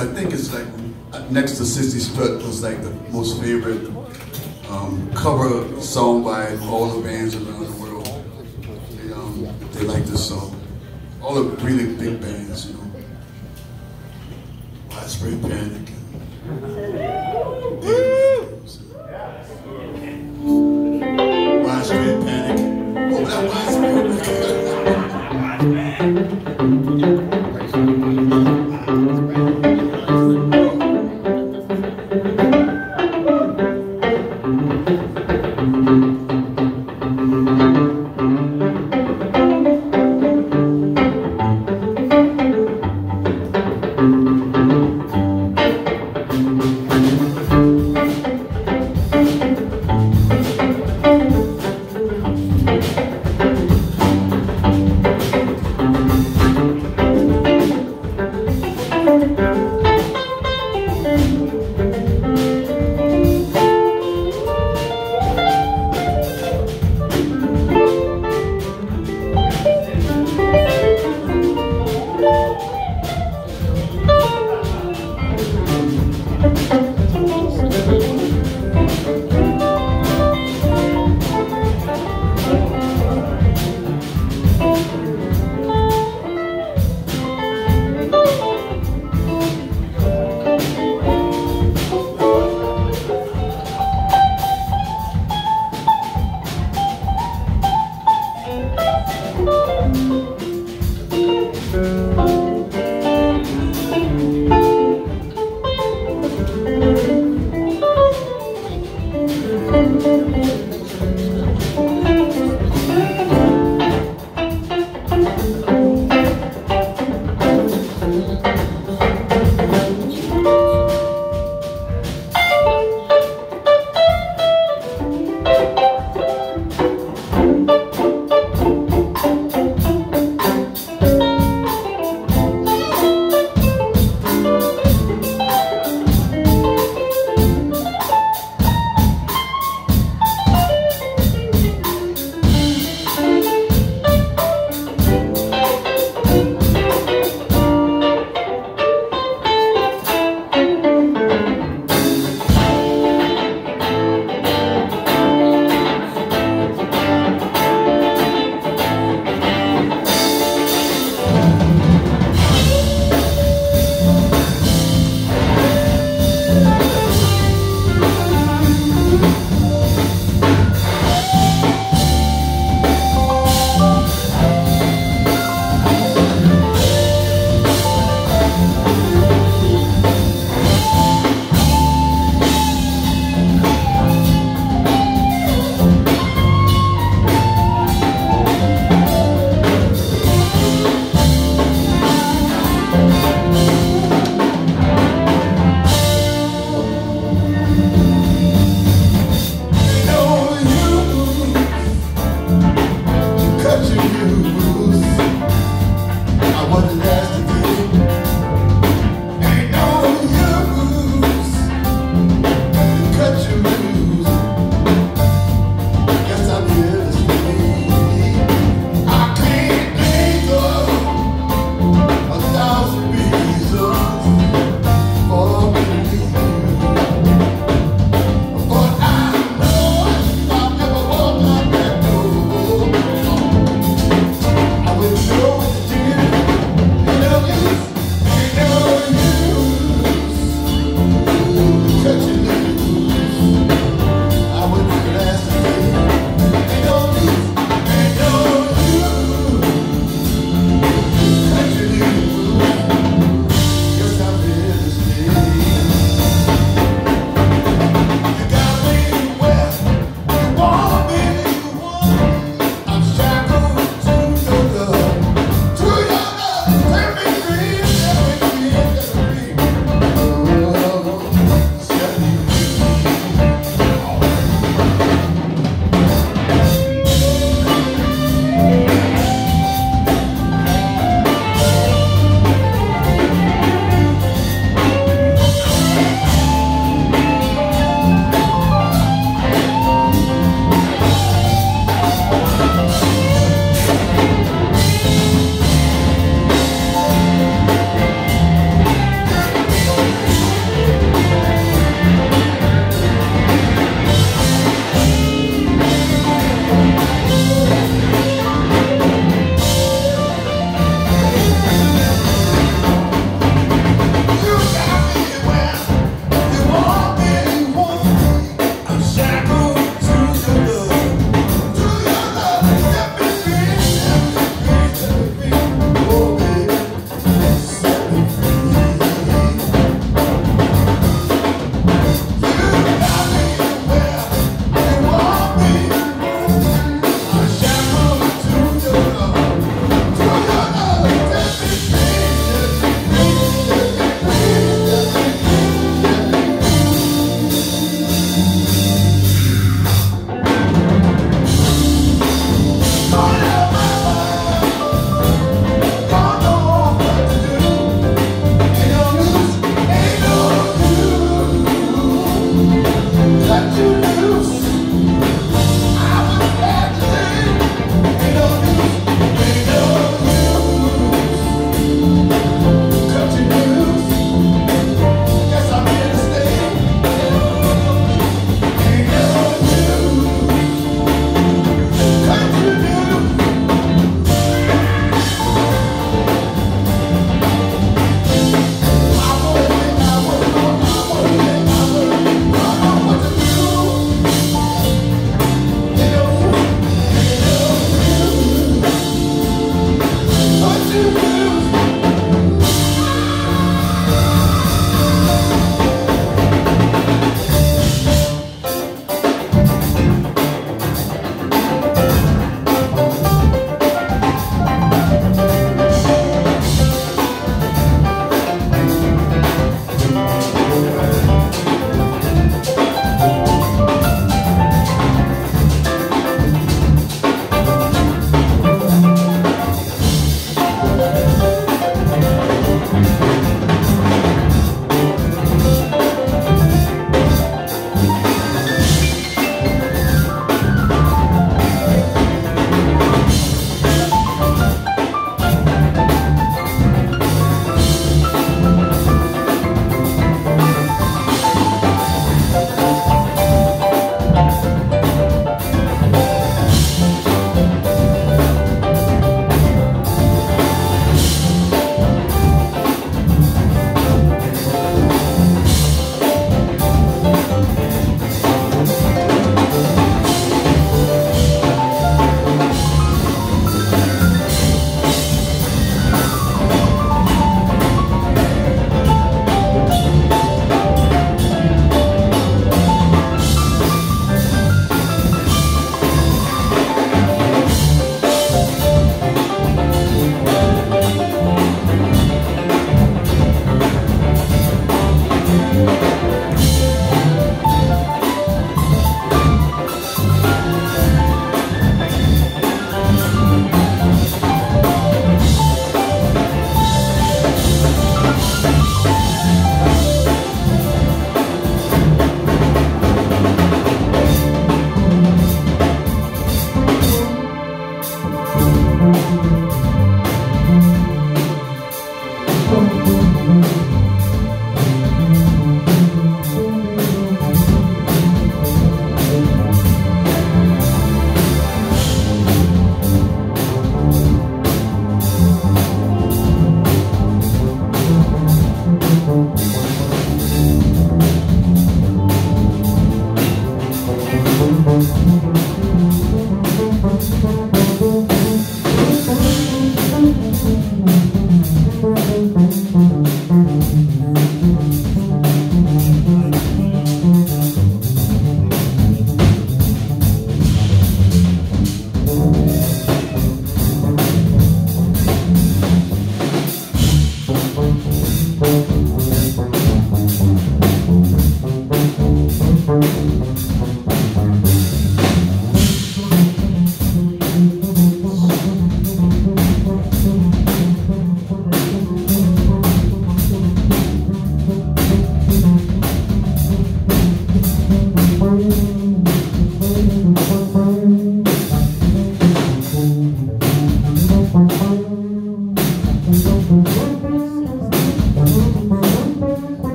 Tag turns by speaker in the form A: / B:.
A: I think it's like next to Cissy Strut was like the most favorite um, cover song by all the bands around the world. They, um, they like this song. All the really big bands, you know. Widespread Panic.